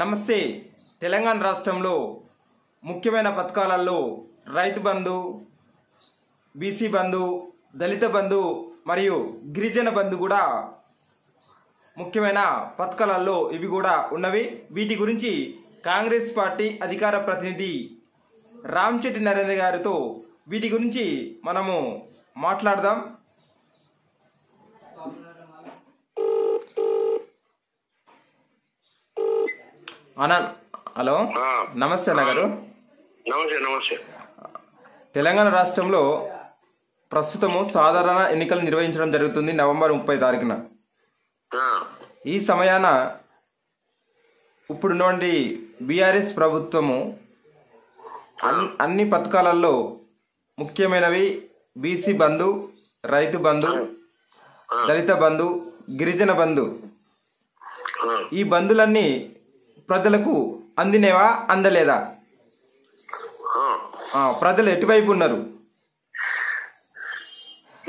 నమస్తే. తెలంగాణ రాష్ట్రంలో ముఖ్యమైన పథకాలలో రైతు బంధు బీసీ బంధు దళిత బంధు మరియు గిరిజన బంధు కూడా ముఖ్యమైన పథకాలలో ఇవి కూడా ఉన్నవి. వీటి గురించి కాంగ్రెస్ పార్టీ అధికార ప్రతినిధి రామచెట్టి నరేంద్ర గారితో వీటి గురించి మనము మాట్లాడదాం. అన్న హలో. నమస్తే అన్న గారు. నమస్తే నమస్తే. తెలంగాణ రాష్ట్రంలో ప్రస్తుతము సాధారణ ఎన్నికలు నిర్వహించడం జరుగుతుంది నవంబర్ ముప్పై తారీఖున. ఈ సమయాన ఇప్పుడున్నటువంటి బీఆర్ఎస్ ప్రభుత్వము అన్- అన్ని పథకాలలో ముఖ్యమైనవి బీసీ బంధు రైతు బంధు దళిత బంధు గిరిజన బంధు. ఈ బంధులన్నీ ప్రజలకు అందినేవా అందలేదా? ప్రజలు ఎటువైపు ఉన్నారు?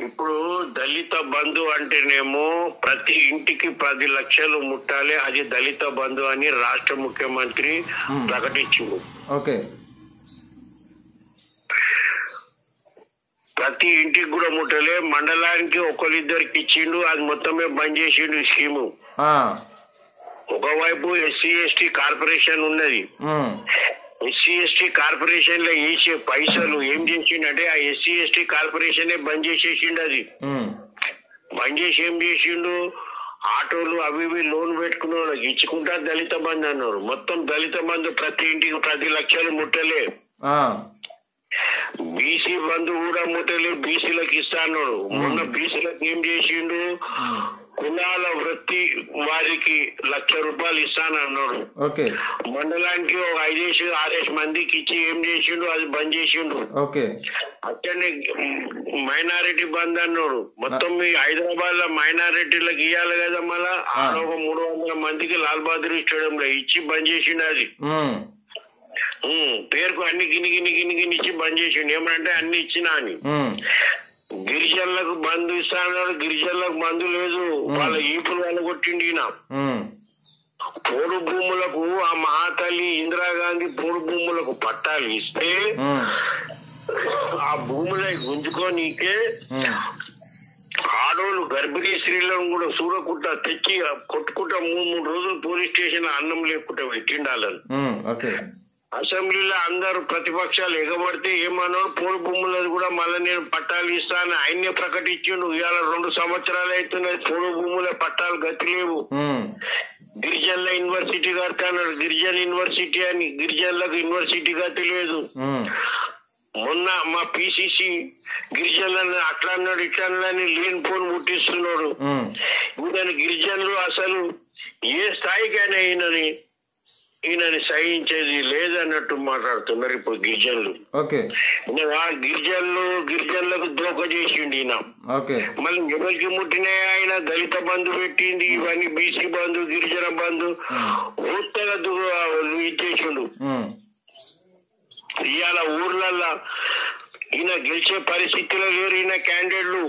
ఇప్పుడు దళిత బంధు అంటేనేమో ప్రతి ఇంటికి పది లక్షలు ముట్టాలి అది దళిత బంధు అని రాష్ట్ర ముఖ్యమంత్రి ప్రకటించింది ఓకే. ప్రతి ఇంటికి కూడా ముట్టలే మండలానికి ఒకరిద్దరికి ఇచ్చిండు అది మొత్తమే బంద్ చేసిండు స్కీము. ఒకవైపు ఎస్సీ ఎస్టీ కార్పొరేషన్ ఉన్నది. ఎస్సీ ఎస్టీ కార్పొరేషన్లో వేసే పైసలు ఏం చేసిండంటే ఆ ఎస్సీ ఎస్టీ కార్పొరేషన్ బంద్ చేసేసిండు అది. బంద్ చేసి ఏం చేసిండు? ఆటోలు అవి ఇవి లోన్ పెట్టుకున్న వాళ్ళకి ఇచ్చుకుంటా దళిత బంధు అన్నారు. మొత్తం దళిత బంధు ప్రతి ఇంటికి పది లక్షలు ముట్టలే. బీసీ బంధు కూడా ముట్టలే బీసీలకు ఇస్తా అన్నాడు. మొన్న బీసీలకు ఏం చేసిండు? కులాల వృత్తి వారికి లక్ష రూపాయలు ఇస్తాను అన్నాడు. ఓకే. మండలానికి ఒక ఐదేసి ఆరేసి మందికి ఇచ్చి ఏం చేసిండు అది బంద్ చేసిండు ఓకే. అట్లనే మైనారిటీ బంద్ అన్నాడు. మొత్తం మీ హైదరాబాద్లో మైనారిటీలకు ఇవ్వాలి కదా మళ్ళా? ఒక మూడు వందల మందికి లాల్ బహదూర్ స్టేడియం లో ఇచ్చి బంద్ చేసిండు అది. పేరుకు అన్ని గిని గిని గిని గిని ఇచ్చి బంద్ చేసిండు. ఏమంటే అన్ని ఇచ్చినా అని. గిరిజనులకు బంధు ఇస్తా అన్నాడు గిరిజనులకు బంధు లేదు. వాళ్ళ ఈపులు వాళ్ళు కొట్టిండి ఈయన. పోడు భూములకు ఆ మహాతల్లి ఇందిరాగాంధీ పోడు భూములకు పట్టాలు ఇస్తే ఆ భూములై గుంజుకోనీకే ఆడోళ్ళు గర్భిణీ స్త్రీలను కూడా చూడకుండా తెచ్చి కొట్టుకుంటా మూడు మూడు రోజులు పోలీస్ స్టేషన్ అన్నం లేకుండా పెట్టిండాలని. అసెంబ్లీలో అందరూ ప్రతిపక్షాలు ఎగబడితే ఏమన్నాడు పోడు భూములను కూడా మళ్ళీ నేను పట్టాలు ఇస్తాను. ఆయన్నే ప్రకటించిండు. ఇవాళ రెండు సంవత్సరాలు అవుతున్నాయి పోడు భూముల పట్టాలు గతి లేవు. గిరిజనుల యూనివర్సిటీ కడతాడు గిరిజన యూనివర్సిటీ అని గిరిజనులకు యూనివర్సిటీ గతి లేదు. మొన్న మా పిసిసి గిరిజనులను అట్లా అన్నాడు ఇట్లా అన్నాడు లేని ఫోన్ ముట్టిస్తున్నాడు. ఈయన గిరిజనులు అసలు ఏ స్థాయికైనా ఈయనని ఈయనని సహించేది లేదన్నట్టు మాట్లాడుతున్నారు ఇప్పుడు గిరిజనులు. ఆ గిరిజనులు గిరిజనులకు దోక చేసిండు ఈయన. మళ్ళీ ఎవరికి ముట్టినాయి ఆయన దళిత బంధు పెట్టింది ఇవన్నీ బీసీ బంధు గిరిజన బంధు. ఊత్తగా ఇచ్చేసిండు. ఇవాళ ఊర్లల్లో ఈయన గెలిచే పరిస్థితిలో లేరు ఈయన క్యాండిడేట్లు.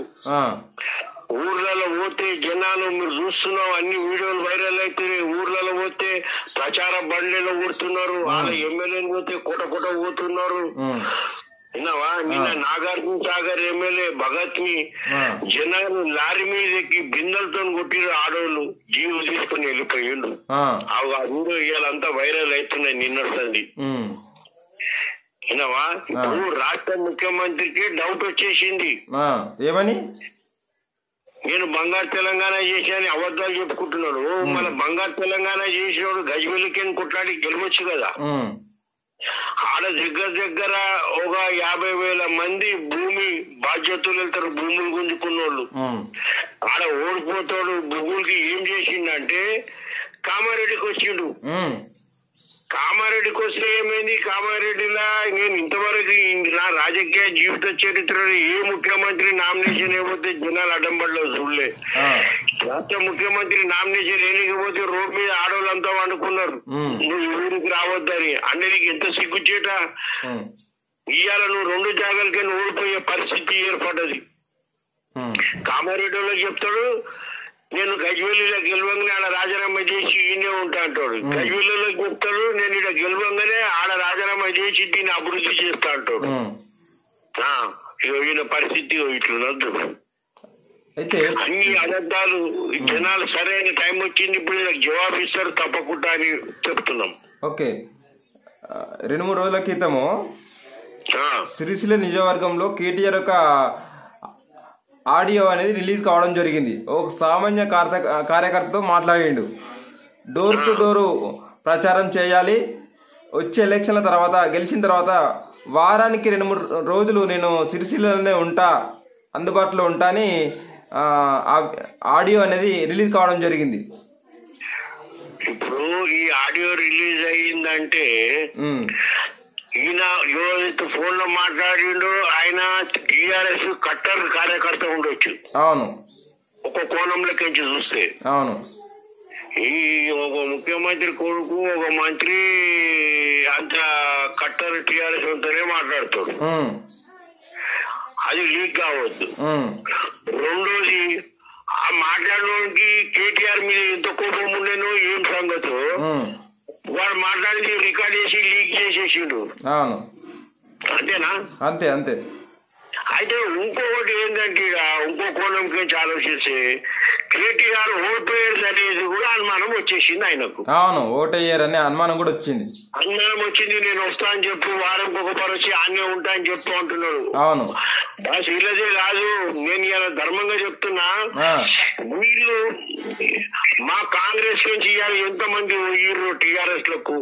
ఊర్లలో పోతే జనాలు మీరు చూస్తున్నాం అన్ని వీడియోలు వైరల్ అవుతున్నాయి ఊర్లలో పోతే ప్రచార బండ్లలో కొడుతున్నారు వాళ్ళ ఎమ్మెల్యేలు పోతే కొట కొట పోతున్నారు. విన్నావా? నిన్న నాగార్జున సాగర్ ఎమ్మెల్యే భగత్ని జనాలు లారీ మీద ఎక్కి బిందెలతో కొట్టిరు ఆడోళ్ళు జీవులు తీసుకుని వెళ్ళిపోయిండు. ఆ, వీడియో ఇవాళంతా వైరల్ అవుతున్నాయి నిన్నటి ఉమ్, విన్నావా? ఇప్పుడు రాష్ట్ర ముఖ్యమంత్రికి డౌట్ వచ్చేసింది. ఏమని? నేను బంగారు తెలంగాణ చేశాను అబద్ధాలు చెప్పుకుంటున్నాడు మన బంగారు తెలంగాణ చేసినోడు గజమిలికి కొట్లాడి గెలవచ్చు కదా. ఆడ దగ్గర దగ్గర ఒక యాభై వేల మంది భూమి బాధ్యతలు వెళ్తారు భూములు గుంజుకున్నోళ్ళు. ఉమ్, ఆడ ఓడిపోతాడు భూములకి ఏం చేసిండంటే కామారెడ్డికి వచ్చిండు. ఉమ్, కామారెడ్డికి వస్తే ఏమైంది? కామారెడ్డిలా నేను ఇంతవరకు నా రాజకీయ జీవిత చరిత్రలో ఏ ముఖ్యమంత్రి నామినేషన్ అయిపోతే జనాలు అడ్డంబడిలో చూడలే. రాష్ట్ర ముఖ్యమంత్రి నామినేషన్ వేయలేకపోతే రోడ్ మీద ఆడవాళ్ళంతా వండుకున్నారు. నువ్వు ఊరికి రావద్దని. అంటే నీకు ఎంత సిగ్గుచేట ఇవాళ నువ్వు రెండు జాగాలకే ఓడిపోయే పరిస్థితి ఏర్పడ్డది. ఉమ్, కామారెడ్డిలో చెప్తాడు నేను గజ్వెల్లిలో గెలవంగానే ఆడ రాజీనామా చేసి ఈయనే ఉంటా అంటాడు. గజ్వెల్లిలో చెప్తాడు నేను ఇక్కడ గెలవంగానే ఆడ రాజీనామా చేసి దీన్ని అభివృద్ధి చేస్తా అంటాడు. ఈయన పరిస్థితి ఇట్లున్నద్దు అయితే అన్ని అబద్ధాలు జనాలు సరైన టైం వచ్చింది ఇప్పుడు జవాబు ఇస్తారు తప్పకుండా అని చెప్తున్నాం. ఓకే. రెండు మూడు రోజుల క్రితము ఆ, సిరిసిల్ల నియోజకవర్గంలో కేటీఆర్ యొక్క ఆడియో అనేది రిలీజ్ కావడం జరిగింది. ఒక సామాన్య కార్త కార్యకర్తతో మాట్లాడిండు. డోర్ టు డోరు ప్రచారం చేయాలి. వచ్చే ఎలక్షన్ల తర్వాత గెలిచిన తర్వాత వారానికి రెండు మూడు రోజులు నేను సిరిసిల్లలోనే ఉంటా అందుబాటులో ఉంటా అని ఆడియో అనేది రిలీజ్ కావడం జరిగింది. ఇప్పుడు ఈ ఆడియో రిలీజ్ అయ్యిందంటే ఈయన ఎవరైతే ఫోన్లో మాట్లాడిండో ఆయన టీఆర్ఎస్ కట్టర్ కార్యకర్త ఉండొచ్చు. అవును. ఒక కోణంలోకించి చూస్తే. అవును. ఈ ఒక ముఖ్యమంత్రి కొడుకు ఒక మంత్రి అంత కట్టర్ టీఆర్ఎస్ అంతనే మాట్లాడుతాడు. అది లీక్ కావద్దు. రెండోది ఆ మాట్లాడడానికి కేటీఆర్ మీద ఎంత కోపం ఉండేనో ఏం సంగతో? వాడు మాట్లాడింది రికార్డ్ చేసి లీక్ చేసేసిండు. అవును. అంతేనా? అంతే అంతే. అయితే ఇంకొకటి ఏంటంటే ఇక ఇంకో కోణం గురించి ఆలోచిస్తే కేటీఆర్ ఓడిపోయేది అనేది కూడా అనుమానం వచ్చేసింది ఆయనకు. అవును ఓటయ్యారనే అనుమానం కూడా వచ్చింది. అనుమానం వచ్చింది నేను వస్తా అని చెప్పు వారం ఒకసారి వచ్చి ఆనే ఉంటా అని చెప్తూ అంటున్నాడు. అవును. బాస్ కాదు నేను ఇలా ధర్మంగా చెప్తున్నా వీళ్ళు మా కాంగ్రెస్ నుంచి ఇవాళ ఎంతమంది పోయిర్రు టీఆర్ఎస్లకు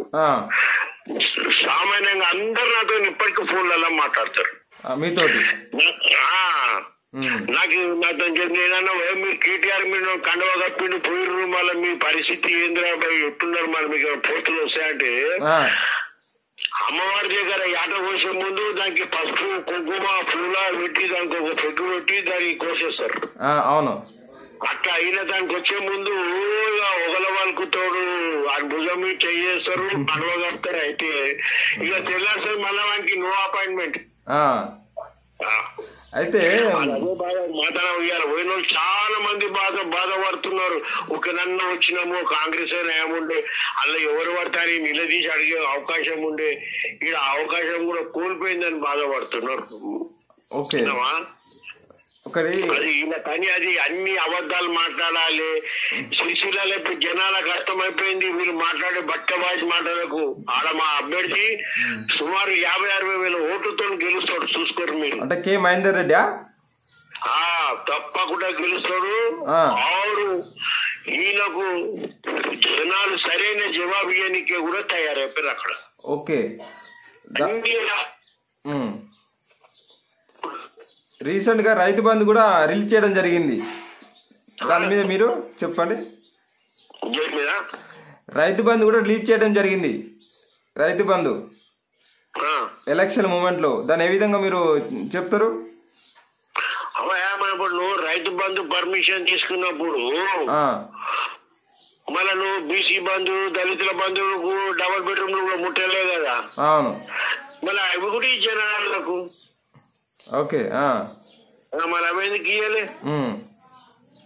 సామాన్యంగా అందరు నాతో ఇప్పటికీ ఫోన్లలో మాట్లాడతారు. మీతోటి? ఉమ్, నాకు నాతో చెప్పి ఏదన్నా "ఏ, మీరు కేటీఆర్ మీరు కండవ కప్పిండి పోయిర్రు మళ్ళీ మీ పరిస్థితి ఏందిరా ఎట్టున్నారు మరి మీకు పోతులు వస్తాయంటే అమ్మవారి దగ్గర యాట కోసే ముందు దానికి పసుపు కుంకుమ పూల పెట్టి దానికి ఒక పెగ్గు పెట్టి దానికి కోసేస్తారు. అవును. అట్లా అయిన దానికి వచ్చే ముందు ఒకల వాళ్ళకు తోడు ఆ భుజం మీద చెయ్యేస్తారు పడవ కడతారు అయితే ఇక తెల్లారి మళ్ళా వానికి నో అపాయింట్మెంట్ అయితే పోయిన వాళ్ళు చాలా మంది బాధ బాధపడుతున్నారు. ఒక నన్ను వచ్చినాము కాంగ్రెస్ ఏముండే అలా ఎవరు పడతారని నిలదీసి అడిగే అవకాశం ఉండే. ఇక్కడ అవకాశం కూడా కోల్పోయిందని బాధపడుతున్నారు. ఓకే. ఈయన పని అది అన్ని అబద్ధాలు మాట్లాడాలి. సిరిసిల్లలో ఇప్పుడు జనాలకు అర్థమైపోయింది వీళ్ళు మాట్లాడే బట్టబాజీ మాటలకు ఆడ మా అభ్యర్థి సుమారు యాభై అరవై వేల ఓట్లతో గెలుస్తాడు. చూసుకోరు మీరు. అంటే కె మహేందర్ రెడ్డి తప్పకుండా గెలుస్తాడు. ఆరు ఈయనకు జనాలు సరైన జవాబు ఇవ్వడానికి కూడా తయారైపోయారు అక్కడ. ఓకే. ద- అన్ని ఉమ్. రీసెంట్గా రైతు బంధు కూడా రిలీజ్ చేయడం జరిగింది. దాని మీద మీరు చెప్పండి. రైతు బంధు కూడా రిలీజ్ చేయడం జరిగింది. రైతు బంధు. ఎలక్షన్ మూమెంట్లో దాన్ని ఏ విధంగా మీరు చెప్తారు? ఇప్పుడు రైతు బంధు పర్మిషన్ తీసుకున్నప్పుడు మళ్ళా నువ్వు బీసీ బంధు దళితుల బంధువులకు డబల్ బెడ్రూమ్ కూడా ముట్టలే కదా? అవును. మళ్ళీ అవి కూడా జనాలకు ఓకే ఆ, మళ్ళీ అవి ఎందుకు ఇయ్యాలి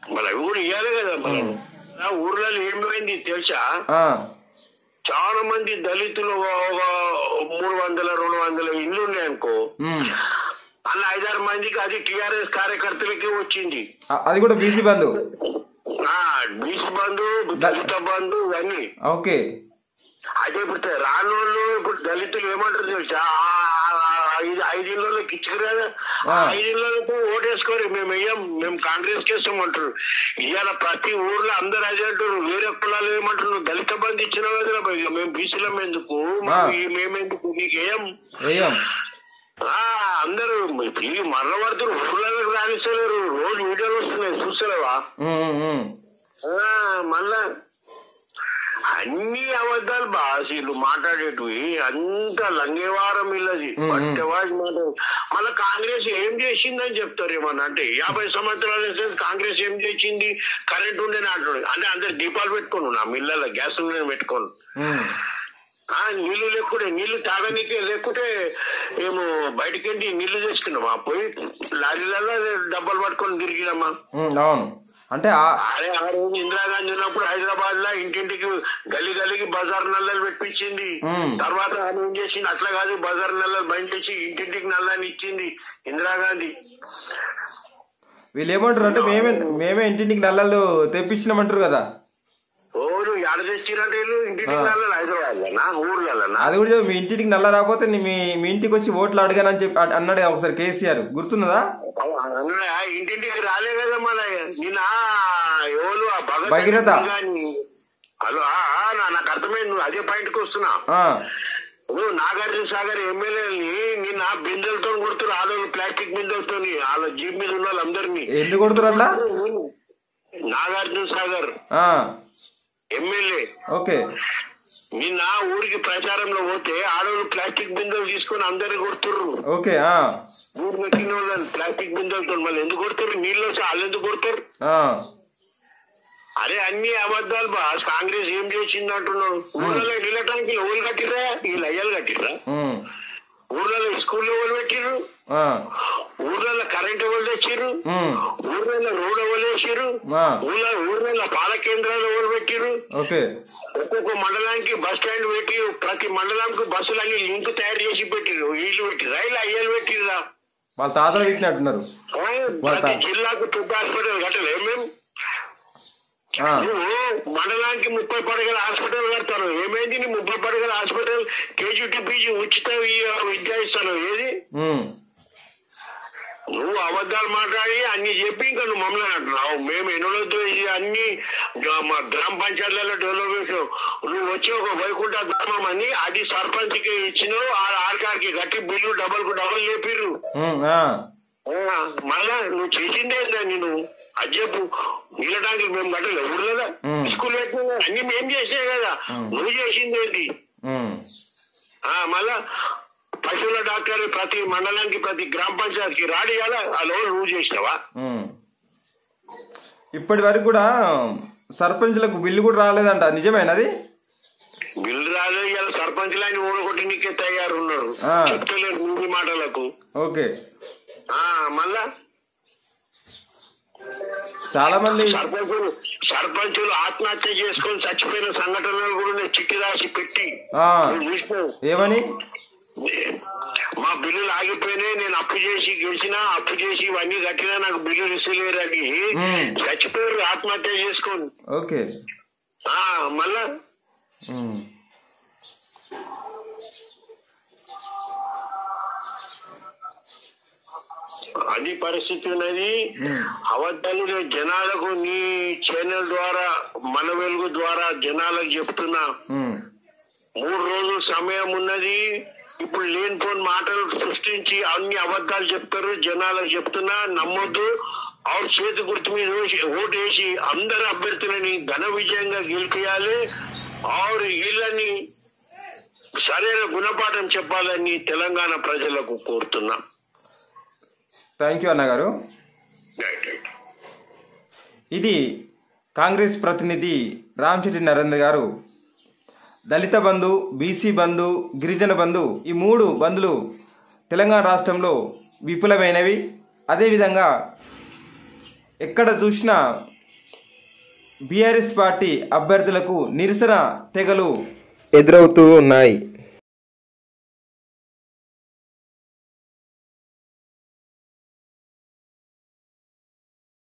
మళ్ళీ అవి కూడా ఇయ్యాలి కదా మనం ఆ ఊర్లలో ఏమైంది తెలుసా చాలా మంది దళితులు ఒక మూడు వందల రెండు వందల ఇల్లు ఉన్నాయనుకో. అలా ఐదారు మందికి అది టిఆర్ఎస్ కార్యకర్తలకి వచ్చింది అది కూడా బీసీ బంధు బీసీ బంధు దళిత బంధు ఇవన్నీ ఓకే అదే ఇప్పుడు రానోళ్ళు ఇప్పుడు దళితులు ఏమంటారు తెలుసా ఐదు ఐదిళ్ళకి ఆ. ఐదిళ్ళకు ఓటేసుకోరు. మేము వెయ్యం. మేము కాంగ్రెస్ కేస్తాం అంటారు. ఇవాళ ప్రతి ఊర్లో అందరు అదే అంటారు. వేరే కులాలు ఏమంటారు? నువ్వు దళిత బంధు భయ్యా, మేము బీసీలం ఎందుకు. మేమెందుకు? నీకు ఏం? అందరూ ఈ మరణవర్తులు ఊర్లకు రాణిస్తలేరు రోజు వీడియోలు వస్తున్నాయి. చూస్తలేవా మళ్ళా అన్ని అబద్ధాలు బాస్ వీళ్ళు మాట్లాడేటివి. అంత లంగేవారం ఇల్లది. పట్టేవాడి మాట మళ్ళా కాంగ్రెస్ ఏం చేసిందని చెప్తారు ఏమన్నా? అంటే యాభై సంవత్సరాల కాంగ్రెస్ ఏం చేసింది? కరెంట్ ఉండేని అంటాడు అంటే అందరు దీపాలు పెట్టుకోను నా మిల్లల గ్యాస్ పెట్టుకోను. ఆ నీళ్ళు లేకుంటే నీళ్ళు తాగనీకే లేకుంటే ఏమో బయటకెళ్ళి నీళ్ళు తెచ్చుకున్నామా పోయి లారీలలో డబ్బాలు పట్టుకొని తిరిగినామా. అవును. అంటే అరే ఆ రోజు ఇందిరాగాంధీ ఉన్నప్పుడు హైదరాబాద్లో ఇంటింటికి గల్లి గల్లికి బజార్ నల్లలు పెట్టించింది. మ్మ్. తర్వాత ఆమె ఏం చేసింది? అట్లా కాదు బజార్ నల్లలు చేసి ఇంటింటికి నల్లని ఇచ్చింది ఇందిరాగాంధీ. వీళ్ళు ఏమంటారు అంటే మేమే మేమే ఇంటింటికి నల్లలు తెప్పించినామంటారు కదా. ఎడ వీళ్ళు? నల్లలు ఊర్లలోనా? అది కూడా చెప్పు, మీ ఇంటికి నల్ల రాకపోతే నీ- మీ మీ ఇంటికి వచ్చి ఓట్లు అడగానని చెప్పి అ- అన్నాడు కదా ఒకసారి కేసీఆర్. గుర్తున్నదా? అన్నయ్య, ఇంటింటికి రాలే కదా మళ్ళీ. నిన్న ఎవరు? ఆ భగత్ భగీరథ. గాని హలో ఆ, ఆ, నా- నాకు అర్థమైంది. నువ్వు అదే పాయింట్కి వస్తున్నా. ఆ, నువ్వు నాగార్జున సాగర్ ఎమ్మెల్యేని నిన్న బిందెలతో కొడుతున్నారు. ఆడవాళ్ళు ప్లాస్టిక్ బిందెలతో వాళ్ళ జీప్ మీద ఉన్న వాళ్ళందరినీ. ఎందుకు కొడుతురు అట్లా? నాగార్జున సాగర్. ఆ, ఎమ్మెల్యే. ఓకే. నిన్న ఊరికి ప్రచారంలో పోతే ఆడవాళ్ళు ప్లాస్టిక్ బిందెలు తీసుకొని అందరిని కొడుతుర్రు. ఓకే ఊరు పెట్టిన వాళ్ళని ప్లాస్టిక్ బిందెలతో మళ్ళీ ఎందుకు కొడుతారు నీళ్ళు వచ్చి వాళ్ళు ఎందుకు కొడతారు? అరే అన్ని అబద్ధాలు బాస్ కాంగ్రెస్ ఏం చేసింది అంటున్నావు ఊళ్ళలో నిలటానికి ఎవరు కట్టిరా వీళ్ళు అయ్యాలు కట్టిరా ఊర్లలో స్కూల్లో ఎవరు పెట్టిర్రు. ఆ, ఊర్లలో కరెంట్ ఎవరు తెచ్చిర్రు. ఉమ్, ఊర్లలో రోడ్ ఎవరు ఊళ్ళ ఊర్లలో పాల కేంద్రాలు ఎవరు పెట్టిర్రు. ఓకే. ఒక్కొక్క మండలానికి బస్ స్టాండ్ పెట్టి ప్రతి మండలానికి బస్సులన్నీ లింక్ తయారు చేసి పెట్టిర్రు. వీళ్ళు పెట్టిర్రా ఇలా అయ్యాలు పెట్టిర్రా. వాళ్ళ తాతలు పెట్టినట్టున్నారు. ప్రతి జిల్లాకు పెద్ద హాస్పిటల్ కట్టలే మేము? మండలానికి ముప్పై పడగల హాస్పిటల్ కడతాను ఏమైంది? నీ ముప్పై పడగల హాస్పిటల్ కేజీటీ పీజీ ఉచిత విద్య ఇస్తాను. ఏది? నువ్వు అబద్ధాలు మాట్లాడి అన్ని చెప్పి ఇంకా నువ్వు మమ్మల్ని అంటున్నావు. మేము ఎన్నోతో అన్ని మా గ్రామ పంచాయతీలలో డెవలప్మెంట్ నువ్వు వచ్చి ఒక వైకుంఠ గ్రామం అని అది సర్పంచ్కి ఇచ్చినావు. ఆ ఆర్కార్కి కట్టి బిల్లు డబల్కు డబల్ లేపిర్రు మళ్ళా నువ్వు చేసిందే నేను అది చెప్పు. నీళ్ళడానికి మేము కట్టలే ఊర్లో ఉమ్. స్కూల్ కదా, అన్ని మేము చేసే కదా. నువ్వు చేసింది ఏంటి మళ్ళా పశువుల డాక్టర్ ప్రతి మండలానికి ప్రతి గ్రామ పంచాయతీకి రాడి కదా ఆ లోన్ నువ్వు చేసినావా. ఇప్పటి వరకు కూడా సర్పంచ్లకు బిల్లు కూడా రాలేదంట. నిజమేనది బిల్లు రాలేదు ఇలా సర్పంచ్ లాని ఓడగొట్టి నీకే తయారు ఉన్నారు ఆ. చెప్తలేరు మూడు మాటలకు. ఓకే. మళ్ళా? చాలా మంది సర్పంచులు సర్పంచులు ఆత్మహత్య చేసుకొని చచ్చిపోయిన సంఘటనలు కూడా చిట్టి రాసి పెట్టి ఏమని? మా బిల్లులు ఆగిపోయినాయి నేను అప్పు చేసి గెలిచినా అప్పు చేసి ఇవన్నీ కట్టినా నాకు బిల్లులు ఇస్తలేరని మ్మ్. చచ్చిపోయారు ఆత్మహత్య చేసుకొని. ఓకే. ఆ మళ్ళా? అది పరిస్థితి ఉన్నది. నేను జనాలకు నీ ఛానల్ ద్వారా మన వెలుగు ద్వారా జనాలకు చెప్తున్నా. మూడు రోజులు సమయం ఉన్నది. ఇప్పుడు లేనిపోని మాటలు సృష్టించి అన్ని అబద్ధాలు చెప్తారు జనాలకు చెప్తున్నా. నమ్మొద్దు. ఆవిడ చేతి గుర్తు మీద ఓటు వేసి అందరు అభ్యర్థులని ఘన విజయంగా గెలిపియాలి. ఆవిడ వీళ్ళని సరైన గుణపాఠం చెప్పాలని తెలంగాణ ప్రజలకు కోరుతున్నా. థ్యాంక్ యూ అన్నగారు ఇది కాంగ్రెస్ ప్రతినిధి రామచెట్టి నరేంద్ర గారు దళిత బంధు బీసీ బంధు గిరిజన బంధు ఈ మూడు బంధులు తెలంగాణ రాష్ట్రంలో విపులమైనవి అదేవిధంగా ఎక్కడ చూసినా బీఆర్ఎస్ పార్టీ అభ్యర్థులకు నిరసన తెగలు ఎదురవుతూ ఉన్నాయి.